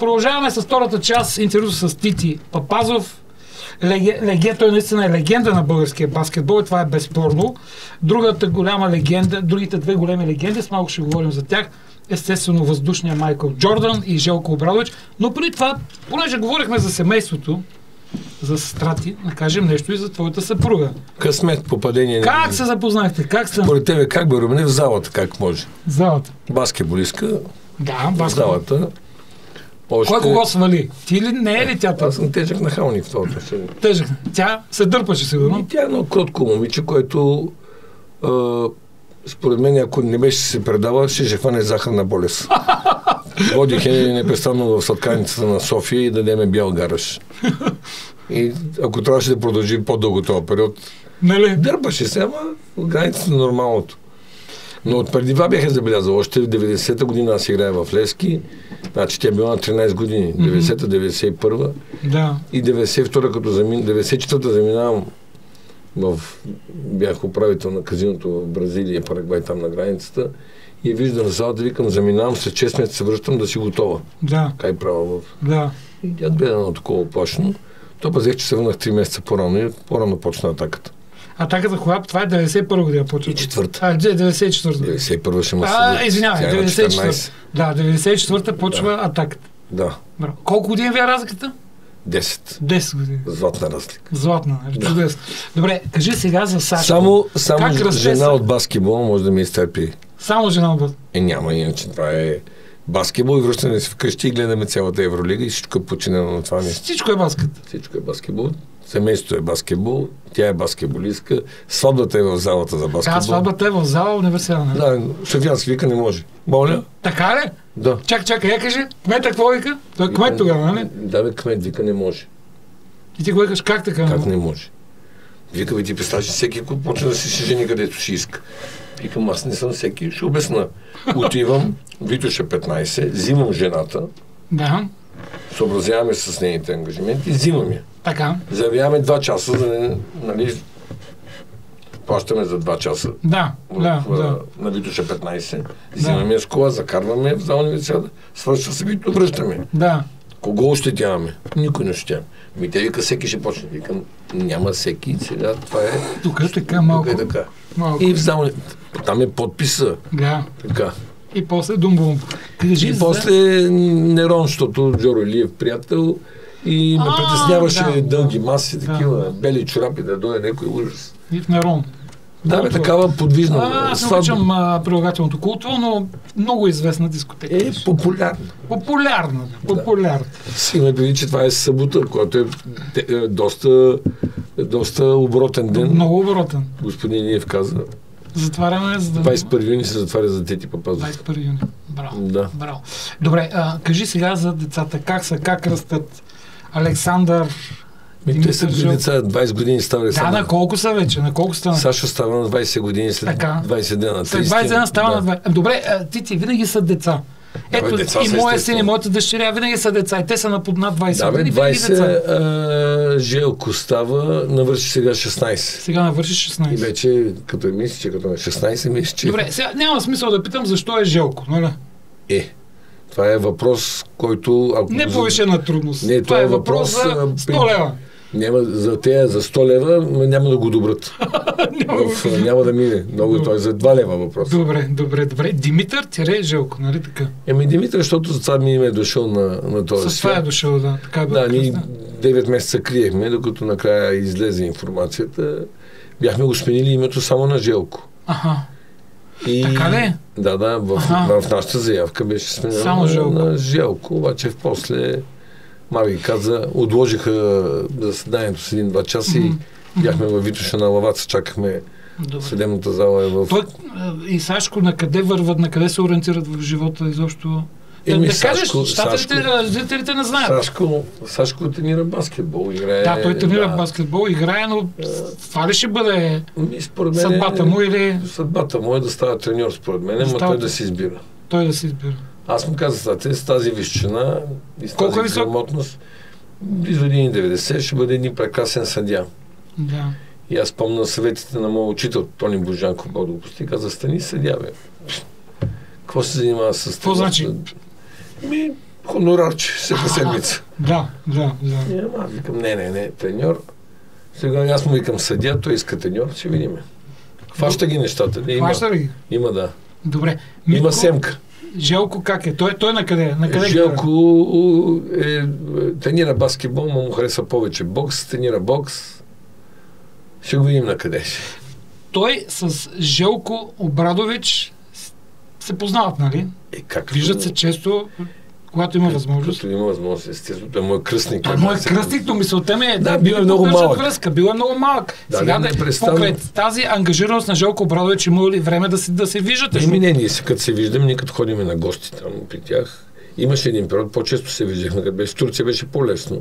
Продължаваме с втората част, интервю с Тити Папазов. Леге, леге, той наистина е легенда на българския баскетбол и това е безспорно. Другата голяма легенда, другите две големи легенди, с малко ще говорим за тях, естествено въздушния Майкъл Джордан и Желко Обрадович. Но преди това, понеже говорихме за семейството, за сестрати, да кажем нещо и за твоята съпруга. Късмет, попадение. Как се запознахте? Как се... Според тебе как бе Румене в залата, как може? Залата. Баскетболистка, Да, в баскетбол. залата. Още... Кой кого свали? Ти ли? Не е ли тя? Аз съм тежък нахалник в това отношение. Тежък. Тя се дърпаше сигурно. И тя е едно кротко момиче, което а, според мен, ако не беше се предава, ще ще хване захарна болест. Водих я непрестанно в сладканицата на София и дадеме бял гараж. И ако трябваше да продължи по-дълго този период, Нали? дърпаше се, ама границата на нормалното. Но от преди това бях забелязал. Още в 90-та година аз играя в Лески. Значи тя е била на 13 години. 90-та, 91-та. Да. И 92-та, като замин... 94-та заминавам в... бях управител на казиното в Бразилия, Парагвай, там на границата. И виждам залата, викам, заминавам, след 6 месеца се връщам да си готова. Да. Кай права в... Да. И тя гледа едно такова плашно. То пазех, че се върнах 3 месеца по-рано и по-рано почна атаката. Атаката хлап, това е 91 година почва. И четвърта. А, 94 91-та ще ме А, извинявай, Тя е на 94 14. Да, 94-та почва атаката. Да, Браво. Колко години ви е разликата? 10. 10 години. Златна разлика. Златна. нали? Да. Чудесно. Добре, кажи сега за Сашко. Само, само Как жена от баскетбол може да ми изтърпи. Само жена отбъд. Е, няма, иначе това е баскетбол и връщане се вкъщи и гледаме цялата Евролига и всичко е подчинено на това нещо. Всичко е баскет. Всичко е баскетбол. Семейството е баскетбол, тя е баскетболистка, сватбата е в залата за баскетбол. Така, сватбата е в зала универсиада. нали? Да, Софиянски вика не може. Моля? Така ли? Да. Чакай, чакай, я кажи. Кмета какво вика? Той е кмет тогава, нали? Да, бе, кмет вика не може. И ти го викаш как така? Как не може? Вика, бе, ти представяш, всеки ако почне да си се жени където си иска. Викам, аз не съм всеки, ще обясна. Отивам, Витоша 15, взимам жената, Да, съобразяваме с нейните ангажименти, взимам я. така. Заявяваме два часа, за да нали, плащаме за два часа. Да, В, да, а, да. На Витоша 15. Взимаме я с кола, закарваме в за универсиада, свършва се Вито, връщаме. Да. Кого ощетяваме? Никой не ощетяваме. Ми те вика, всеки ще почне. Викам, няма всеки. Сега това е... Тук е така малко. Тук е така. малко. И в зал... Там е подписа. Да. Така. И после думбум. Кажи И за- после Нерон, защото Джоро Илиев приятел и ме притесняваше да, дълги да. маси, Да. такива бели чорапи да дойде някой ужас. И в Нерон. Да, бе, такава подвижна А, аз не обичам а, прилагателното култово, но много известна дискотека. Е популярна. Популярна. Популярна. Си има преди, че това е събота, която е, е доста, е доста оборотен ден. Много оборотен. Господин Ниев каза, Затваряме за да... 21 юни се затваря за Тети Папазов. 21 юни. Браво. Да. Браво. Добре, а, кажи сега за децата. Как са, как растат? Александър... Ми, те са били деца, 20 години ставали Да, сега. на колко са вече? На колко стана? Сашо става на 20 години след Така. 20 дена. След 30 20 дена става да. на 20. Добре, ти ти винаги са деца. Да, Ето, деца и моя син, и моята дъщеря винаги са деца. И те са на под над 20 Да, години. винаги деца. 20 а, Желко става, навърши сега 16. Сега навърши И 16. вече, като е мисли, че като е 16, мисли, че Добре, сега няма смисъл да питам защо е жалко, нали? е. Това е въпрос, който... Ако Не го- повишена трудност. Не, това това е е въпрос въпрос, за а, 100 при- лева. Няма, за тея за 100 лева няма да го одобрят. В, а, няма да мине. Много Добре. той е за 2 лева въпрос. Добре, добре, добре. Димитър тире Желко, нали така? Еми Димитър, защото за това ми е дошъл на, на този С това е дошъл, да. Така Да, бе, ние 9 месеца криехме, докато накрая излезе информацията. Бяхме го сменили името само на Желко. Аха. И... Така ли? Да, да, в, Аха. в нашата заявка беше сменено Само на, Желко. на Желко, обаче в после Мари каза, отложиха заседанието с един-два часа и бяхме във Витоша на лаваца, чакахме Добре. съдебната зала е в... Той и Сашко на къде върват, на къде се ориентират в живота изобщо? Еми, да кажеш, Сашко- щателите, не знаят. Сашко, Сашко тренира баскетбол, играе... Да, той тренира да. баскетбол, играе, но това ли ще бъде Ми, според мен, съдбата му или Съдбата му е да става треньор, според мен, Да но той да се избира. той да се избира? Аз му казах, те с тази височина и с Колко е тази висок? грамотност, близо 1,90 ще бъде един прекрасен съдя. Да. И аз помня съветите на моят учител Тони Божанков, Бог да каза, стани съдя, бе. Какво се занимава с Какво значи? Ми, хонорарче, всяка седмица. Да, да, да. И, ама, аз викам, не, не, не, треньор. Сега аз му викам съдя, той иска треньор, ще видим. Хваща ги нещата. Не, има, Хваща ли ги? има, да. Добре. Има семка. Желко как е? Той, той на къде? На къде Желко е, е, тренира баскетбол, но му харесва повече бокс, тренира бокс. Ще го видим на къде ще. Той с Желко Обрадович се познават, нали? Е, как? Виждат се често, когато има възможност. Като има възможност, естествено. Той е мой кръстник. Той е кръстник, но мисълта ми е Да, бил е много малък. връзка, бил е много малък. Да, Сега не, да, непрестанно. покрай тази ангажираност на Желко Обрадович, има ли време да се, да се виждате? Еми не, ние се, като се виждаме, ние като ходим на гости там при тях, имаше един период, по-често се виждахме, като беше в Турция беше по-лесно.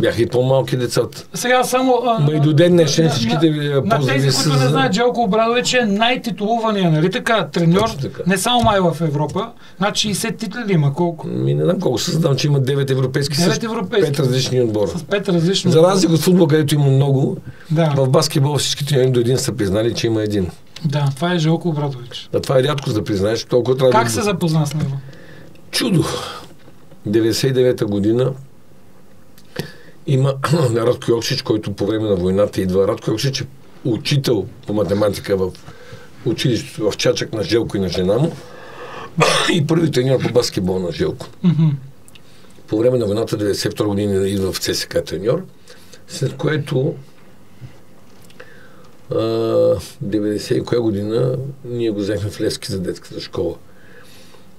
Бяха и по-малки децата. Сега само... Ма и до ден днешен всичките на, ви на тези, които не знаят, Желко Обрадович е най-титулувания, нали така, треньор, така. не само май в Европа, над 60 титли ли има, колко? Ми не знам колко се знам, че има 9 европейски Девет с европейски. 5 различни отбора. С пет различни... За разлика от футбол, където има много, Да, в баскетбол всички тренери до един са признали, че има един. да, това е Желко Обрадович. А това е рядко да признаеш, толкова трябва Как да... се запозна с него? Чудо! 99-та година има Радко Йокшич, който по време на войната идва. Радко Йокшич е учител по математика в училището в Чачък на Желко и на жена му и първи треньор по баскетбол на Желко. По време на войната 92 година идва в ЦСК треньор, след което а, 90 и коя година ние го взехме в Левски за детската школа.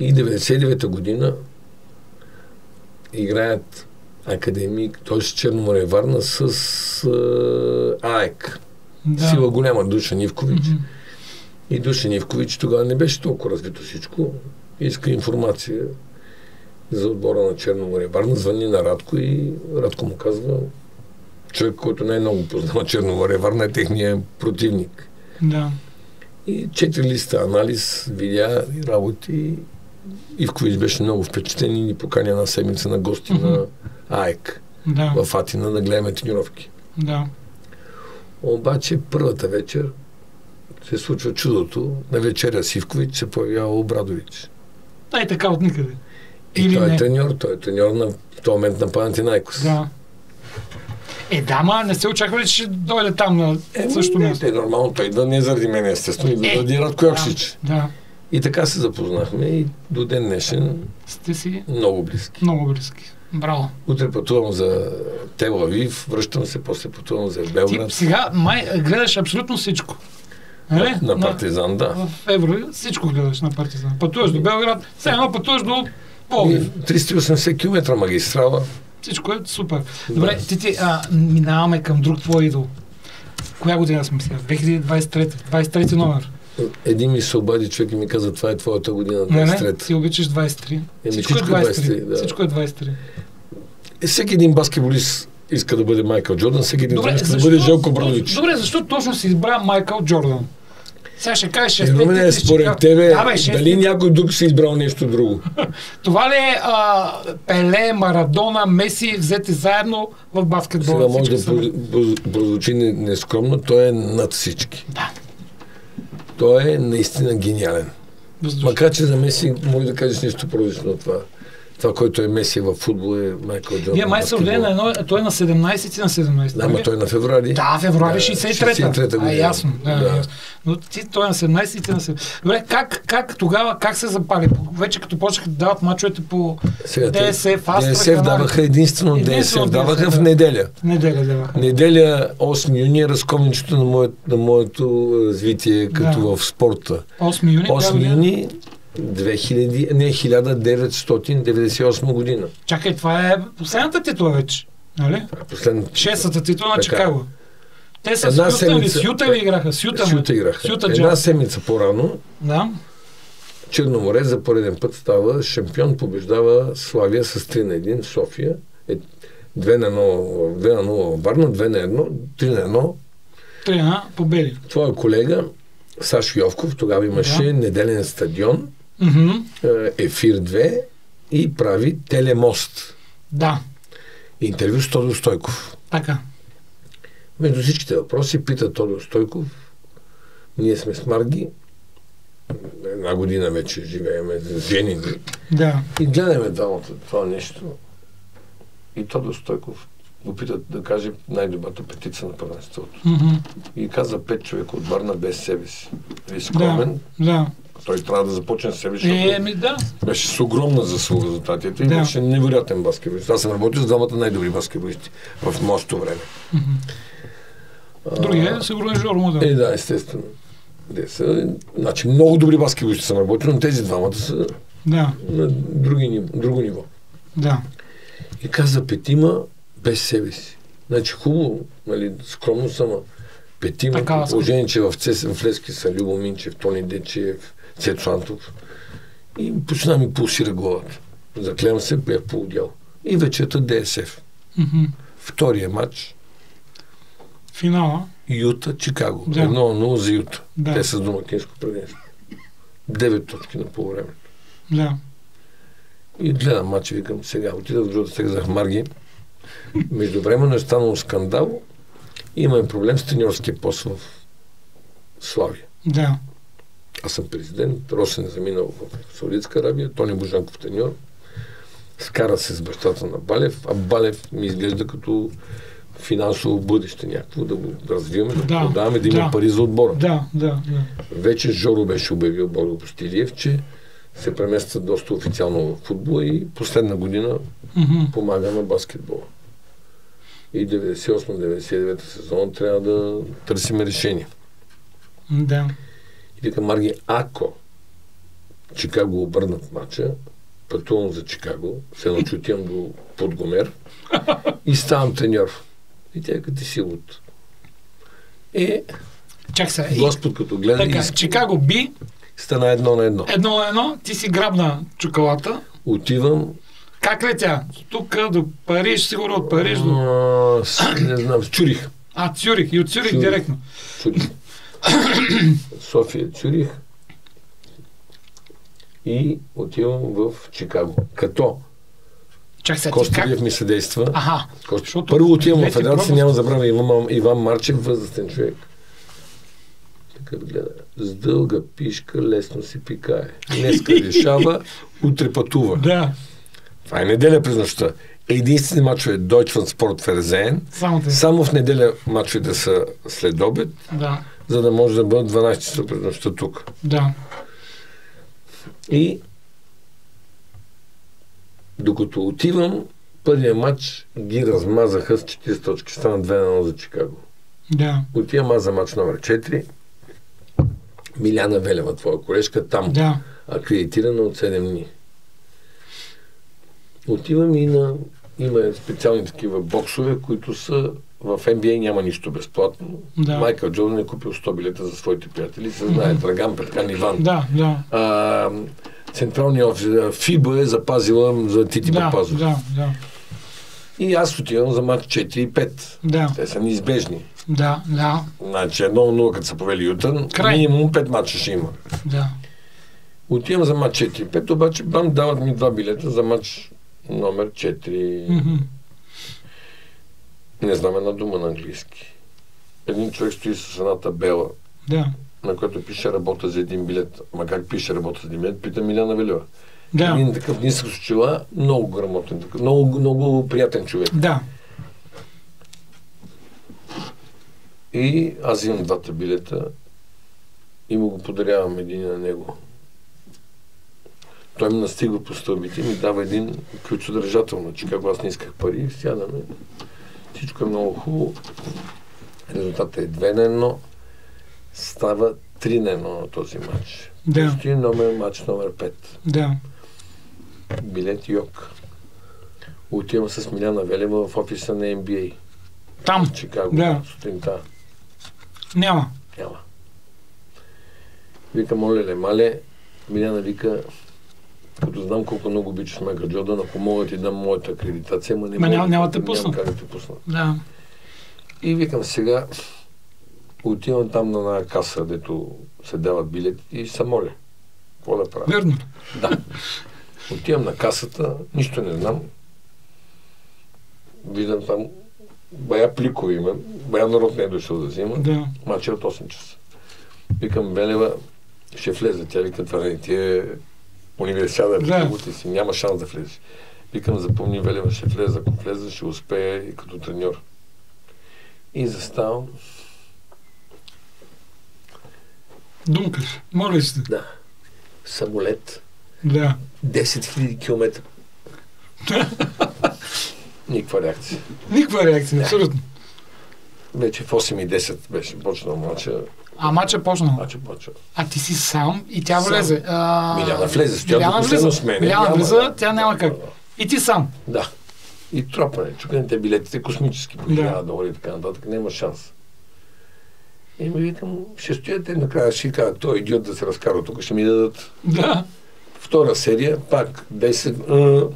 И 99-та година играят академик, т.е. Черноморе Варна с а, АЕК. Да. Сила голяма, Душа Нивкович. Мгм. И Душа Нивкович тогава не беше толкова развито всичко. Иска информация за отбора на Черно море. Варна звъни на Радко и Радко му казва човек, който най-много познава Черно море. Варна е техния противник. Да. И четири листа анализ, видя и работи. Ивкович беше много впечатлен и ни поканя на седмица на гости Мгм. на АЕК Да. в Атина да гледаме тренировки. Да. Обаче първата вечер се случва чудото. На вечеря Сивкович се появява Обрадович. Дай така от никъде. И Или той не. е треньор, той е треньор на в този момент на Панатинайкос. Да. Е, да, ма не се очаква, че ще дойде там на Е, същото не, място. Те, нормално, той идва не заради мен, естествено, идва Е, заради Радко Йокшич. Да. И така се запознахме и до ден днешен Сте си много близки. много близки. Браво. Утре пътувам за Тел Авив, връщам се, после пътувам за Ти Белград. сега май гледаш абсолютно всичко. Нали? На Партизан, да. В Евро всичко гледаш на Партизан. Пътуваш до Белград, сега едно пътуваш до Пловдив. И 380 км магистрала. Всичко е супер. Добре, ти, ти а, минаваме към друг твой идол. Коя година сме сега? 2023. 23 номер. Един ми се обади човек и ми каза, това е твоята година, Не, не, 23. ти обичаш 23. Еми, Всичко е всичко е 23. 23, да. Всичко е 23. Е, всеки един баскетболист иска да бъде Майкъл Джордан, всеки един Добре, иска да защо, бъде Желко Брадович. добре, защо точно си избра Майкъл Джордан? Сега ще кажеш 6 Е, не, според тебе, да, бе, шест дали някой друг си избрал нещо друго? Това ли е а, Пеле, Марадона, Меси взети заедно в баскетбола? Сега може да прозвучи не- нескромно, той е над всички. Да. Той е наистина гениален. Въздушно. Макар, че за Меси може да кажеш нещо по-различно от това. Това, който е Меси в футбол е Майкъл Джордан. Вие май са родени на едно, той е на 17 ти на 17. Да, ама той е на февруари. Да, февруари Да, 63-та. 63-та А, година. ясно. Да, Да. ясно. Но ти, той е на 17 и ти на 17. Добре, как, как тогава, как се запали? Вече като почнаха да дават мачовете по Сега, ДСФ, Астра, ДСФ даваха единствено, Единствено ДСФ даваха в да. неделя. неделя даваха. Неделя 8 юни е разковничето на, моят, на моето развитие като Да. в спорта. 8 юни. коя 8 година? юни 2000, не, 1998 година. Чакай, това е последната титла вече. Нали? Е Последната. Шестата титла на Така. Чикаго. Те с Една седмица- С Юта ли играха? С Юта. С Юта играха. С Юта Една Джаз. седмица по-рано Да. Черноморе за пореден път става шампион, побеждава Славия с 3 на 1 в София. Е, 2 на 0, 2 на 0 във Варна, 2 на 1, 3 на 1. Три на победи. Твоя колега Сашо Йовков, тогава имаше Да. неделен стадион, Е, Ефир 2 и прави Телемост. Да. Интервю с Тодор Стойков. Така. Между всичките въпроси пита Тодор Стойков. Ние сме с Марги. една година вече живееме, женени. Да. И гледаме двамата това нещо. И Тодор Стойков го питат да каже най-добрата петица на първенството. Мгм. И каза пет човека от Варна без себе си. Нали, скромен, Да. Той трябва да започне с себе си, Е, защото ми да. беше с огромна заслуга резултатите и Да. беше невероятен баскетболист. Аз съм работил с двамата най-добри баскетболисти в моето време. Другия е сигурно Жоро Модел. Е, да, естествено. Де са, значи, много добри баскетболисти съм работил, но тези двамата са Да. на други, друго ниво. Да. И каза петима без себе си. Значи хубаво, нали, скромно съм, петима, положение, че в Цесен Флески са Любо Минчев, Тони Дечев, Цецо Антов. И почна ми пулсира главата. Заклевам се, бях поудял. И вечерта ДСФ. Мгм. Втория матч Финала. Юта, Чикаго. Да. Едно 0 за Юта. Да. Те са домакинско предимство. Девет точки на полувреме. Да. И гледам матча, викам, сега отида в другата сега казах Марги. Междувременно е станал скандал. Имаме проблем с треньорския пост в Славия. Да. Аз съм президент, Росен заминал в Саудитска Арабия, Тони Божанков треньор. Скара се с бащата на Балев, а Балев ми изглежда като финансово бъдеще някакво, да го развиваме, да, Да, продаваме, да има да. пари за отбора. Да, да, да. Вече Жоро беше обявил Боро Костилиев, че се премества доста официално в футбола и последна година Мгм. помага на баскетбола. И 98-99 сезон трябва да търсим решение. Да. И Марги, ако Чикаго обърнат матча, пътувам за Чикаго, се отивам до Подгомер и ставам треньор. И тя като ти си от. Е, Чак се. И, Господ като гледа така, и Чикаго би, стана едно на едно. едно на едно, ти си грабна чоколата. Отивам, Как летя? Тук до Париж, сигурно от Париж до... не знам, Чурих. А, Цюрих. И от Цюрих Цюрих. директно. Цюрих. София, Цюрих. И отивам в Чикаго. Като Чак се, ти как... Костадиев ми съдейства. Аха. Кост- Защото Първо отивам в федерация, няма да забравя Иван, Иван Марчев, възрастен човек. Такъв гледа. С дълга пишка лесно си пикае. Днеска решава, утре пътува. Да, Това е неделя през нощта. Единствени мачове Deutschland Sport Ферзен. само те. Само в неделя мачовете са след обед, Да, за да може да бъдат 12 часа през нощта тук. да. И докато отивам, първия матч ги размазаха с 40 точки. Стана 2 на 0 за Чикаго. Да, Отивам аз за матч номер 4. Миляна Велева, твоя колежка, там. да. Акредитирана от 7 дни. Отивам и на... Има специални такива боксове, които са в NBA няма нищо безплатно. Да. Майкъл Джордан е купил 100 билета за своите приятели. Се знае, Драган Петкан Иван. Да, да. А, централния офис, ФИБА е запазила за Тити Да, Папазов. да, да. И аз отивам за матч 4 и 5. Да, Те са неизбежни. да, да, Значи едно 0 като са повели Ютън, Край. минимум 5 матча ще има. да. Отивам за матч 4 и 5, обаче бам, дават ми два билета за матч номер 4. Мгм. Не знам една дума на английски. Един човек стои с една табела, Да, на която пише работа за един билет. Ма как пише работа за един билет? Пита Миляна Велева. да, Един такъв нисък с очила, много грамотен, много, много приятен човек. да. И аз имам двата билета и му го подарявам един на него. Той ми настигва по стълбите и ми дава един ключодържател на Чикаго. Аз не исках пари, сядаме. Всичко е много хубаво. Резултатът е 2 на 1. Става 3 на 1 на този матч. Да. Стои номер, матч номер 5. Да, Билет Йок. Отивам с Миляна Велева в офиса на NBA. там. в Чикаго. Да. Сутринта. Няма. Няма. Вика, моля ле, мале, Миляна вика, като знам колко много обичаш Майкъл Джордан, ако мога ти дам моята акредитация, ма не Ма мога няма- няма те пуснат. как да те пусна. Да. И викам сега, отивам там на една каса, дето се дават билети и се моля. Какво да правя? Верно. Да. Отивам на касата, нищо не знам. Виждам там бая пликове има, бая народ не е дошъл да взима. Да. Мача от 8 часа. Викам Белева, ще влезе. Тя вика, това не ти е универсиада, Да. да. си, няма шанс да влезеш. Викам, запомни, Велева, ще влезе. Ако влезе, ще успее и като треньор. И заставам. Думкаш. Моля се. Да. Самолет. Да. 10 000 км. Никаква реакция. Никаква реакция, абсолютно. Вече в 8.10 беше почнал мача. А мача почнал. Мача почва. А ти си сам и тя Сам. влезе. А... Миляна влезе. Стоя Миляна влиза. с мене. Миляна Няма, влиза, да. тя няма как. И ти сам. Да. И тропане. Чуканите билетите космически по Да. 1000 долари и така нататък. Няма шанс. И ми викам, ще стояте накрая, ще кажа, той идиот да се разкара тук, ще ми дадат Да. втора серия, пак 10, а,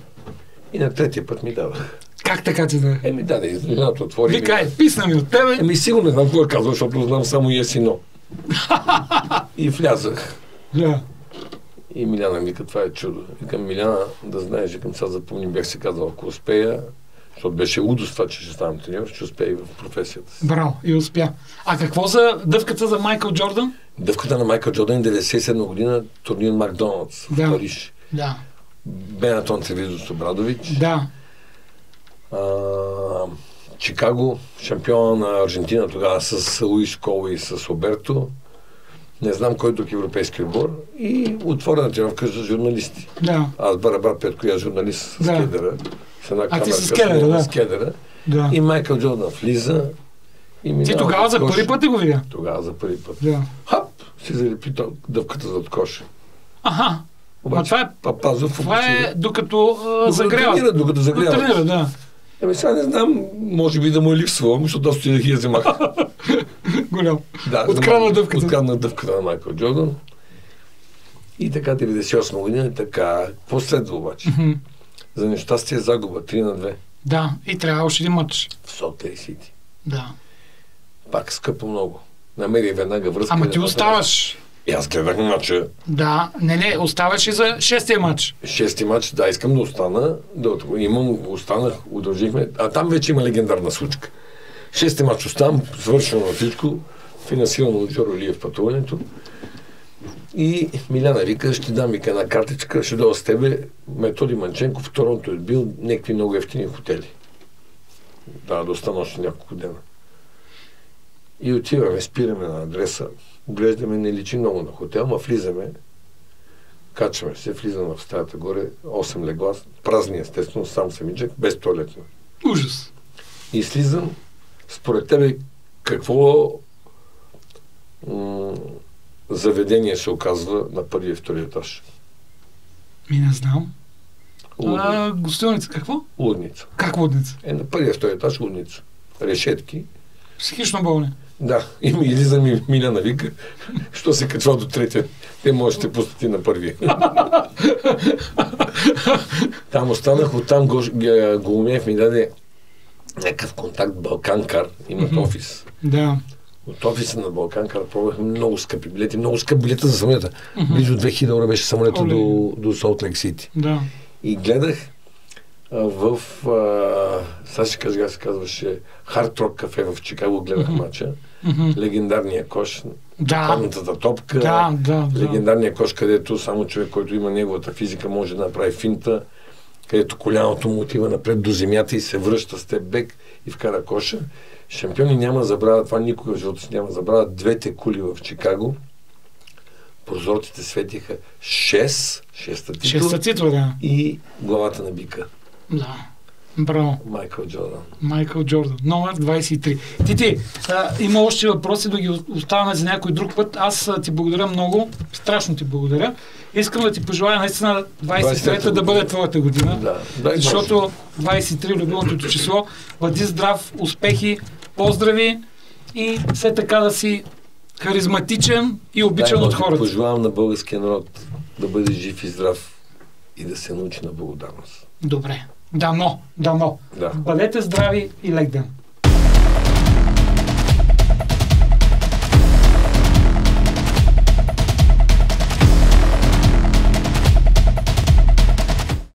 и на третия път ми дадах. Как така ти да? Еми даде, изненадато отвори. Викай, писна ми от тебе. Еми сигурно не знам какво е казал, защото знам само yes и влязах. Да. И Миляна ми вика, това е чудо. Викам, Миляна, да знаеш, викам, сега запомни, бях се казал, ако успея, защото беше удост това, че ще ставам треньор, ще успея и в професията си. Браво, и успя. А какво за дъвката за Майкъл Джордан? Дъвката на Майкъл Джордан 97 година, турнир Макдоналдс Да. в Париж. Да. Бенатон Тревизос Обрадович. Да. А, Чикаго, шампиона на Аржентина тогава с Луис Кол и с Оберто. Не знам кой друг европейски отбор. И отворена тренировка за журналисти. Да. Аз Барабар Петко, я журналист с Да. кедъра. С една А ти с кедъра, да. С кедъра. Да. И Майкъл Джордан влиза. И Ти тогава за първи път ли го видя? Тогава за първи път. Да. Хап! Си залепи дъвката зад коша. Аха. Ма това е, Папазов това е докато Докато загрява. докато загрява. Докато тренира, да. Еми сега не знам, може би да му е липсвало, защото аз отидах и я вземах. Голям. Да, Открадна вземах- дъвката. Открадна дъвката на Майкъл Джордан. И така 98 година, така. Какво следва обаче? Мгм. За нещастие загуба 3 на 2 Да, и трябва още един матч. в Солт Сити. Да. Пак скъпо много. Намери веднага връзка. Ама ти оставаш. И аз гледах мача. Да, не, не, оставаш и за шестия матч. Шести матч, да, искам да остана. Да, имам, останах, удължихме. А там вече има легендарна случка. Шести матч оставам, свършено на всичко, финансирано от Жоро Лиев пътуването. И Миляна вика, ще дам вика една картичка, ще дойда с тебе. Методи Манченко в Торонто е бил някакви много ефтини хотели. Да, да остана още няколко дена. И отиваме, спираме на адреса, оглеждаме, не личи много на хотел, ма влизаме, качваме се, влизаме в стаята горе, 8 легла, празни естествено, сам самичък, без туалетна. Ужас. И слизам, според тебе, какво м- заведение се оказва на първия и втория етаж? Ми не знам. Лудница. А, гостилница, какво? лудница. Как лудница? Е, на първия и втория етаж лудница. Решетки. Психично болни. Да, и ми излиза ми Миляна вика, що се качва до третия, те може да те пуснат и на първия. Там останах, оттам Голумев ми даде някакъв контакт Балканкар, имат Мгм. офис. Да. От офиса на Балканкар пробвахме много скъпи билети, много скъп билета за самолета. Близо 2000 евро беше самолета Оле. до, до Солт Лейк Сити. Да. И гледах в, сега ще кажа, как се казваше, Хард Рок кафе в Чикаго, гледах Мгм. мача. Мгм. Легендарния кош, Да. паднатата топка, Да, да, да. легендарния кош, където само човек, който има неговата физика, може да направи финта, където коляното му отива напред до земята и се връща с теб бек и вкара коша. Шампиони няма да забравят, това никога в живота си няма да забравят, двете кули в Чикаго. Прозорците светиха 6, шеста титла Шеста титла, да. и главата на бика. Да. Браво. Майкъл Джордан. Майкъл Джордан. Номер 23. Тити, а, има още въпроси, да ги оставяме за някой друг път. Аз а, ти благодаря много. Страшно ти благодаря. Искам да ти пожелая наистина 23-та да бъде твоята година. Да, дай Защото 23 любимото число. Бъди здрав, успехи, поздрави и все така да си харизматичен и обичан от хората. Пожелавам на българския народ да бъде жив и здрав и да се научи на благодарност. Добре. Дано, дано. Да. Бъдете здрави и лек ден.